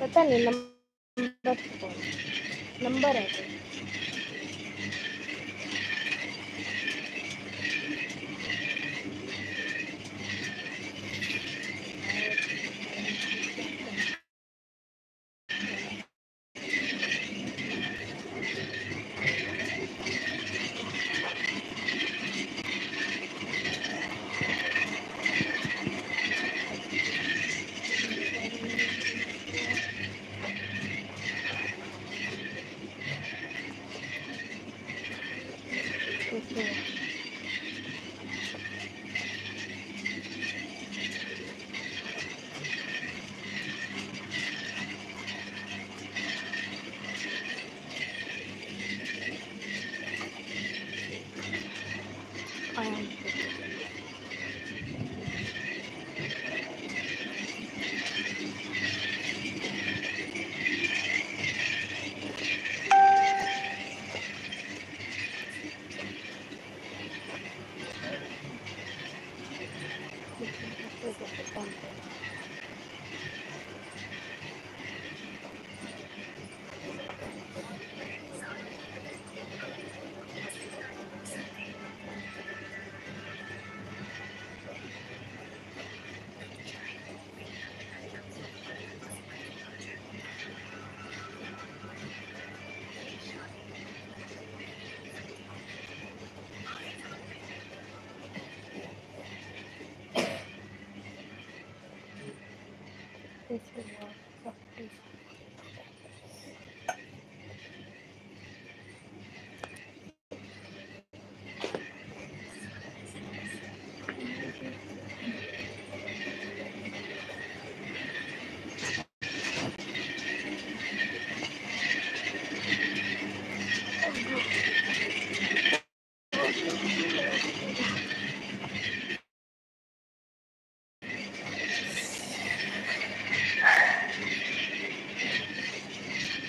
पता नहीं number number है। 对。Спасибо.